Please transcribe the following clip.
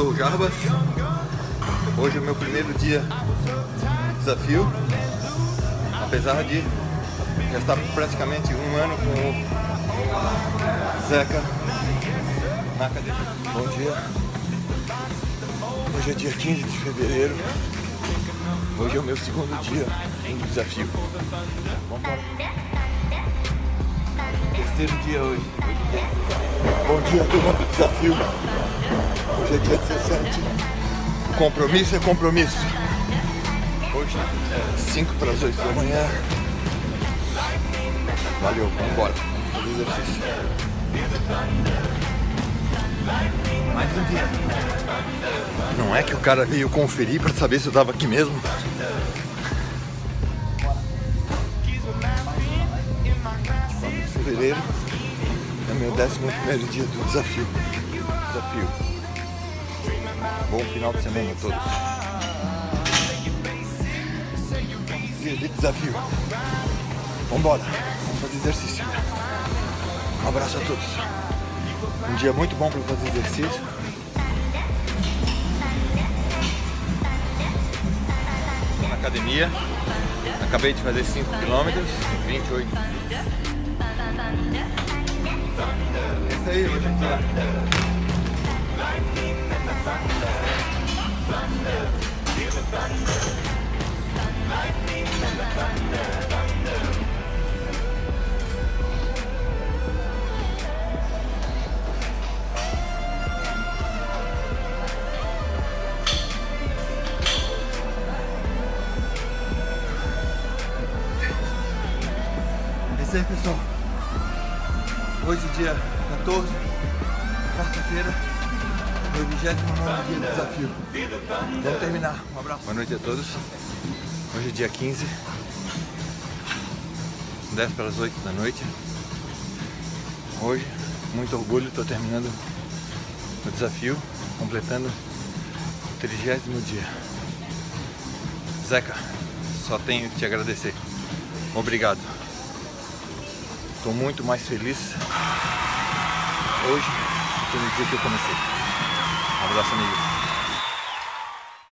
sou o Jarbas. Hoje é o meu primeiro dia de desafio. Apesar de já estar praticamente um ano com o Zeca na academia. Bom dia. Hoje é dia 15 de fevereiro. Hoje é o meu segundo dia em desafio. Terceiro dia hoje. Bom dia, turma do desafio. Hoje é dia 17. Compromisso é compromisso. Hoje é 5 para as 8 da manhã. Valeu, vamos embora. Fazer exercício. Mais um dia. Não é que o cara veio conferir para saber se eu tava aqui mesmo? fevereiro é meu décimo primeiro dia do desafio. Desafio. Bom final de semana a todos. Dia de desafio. Vambora, vamos fazer exercício. Um abraço a todos. Um dia muito bom para fazer exercício. Na academia. Acabei de fazer 5 km, 28 isso aí, tentar. É aí, pessoal. Hoje, dia 14, quarta-feira, meu 29 dia de desafio. Vamos terminar. Um abraço. Boa noite a todos. Hoje é dia 15, 10 para as 8 da noite. Hoje, muito orgulho, estou terminando o desafio, completando o 30 dia. Zeca, só tenho que te agradecer. Obrigado. Estou muito mais feliz hoje do que no dia que eu comecei. Um abraço, amigo.